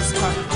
was time.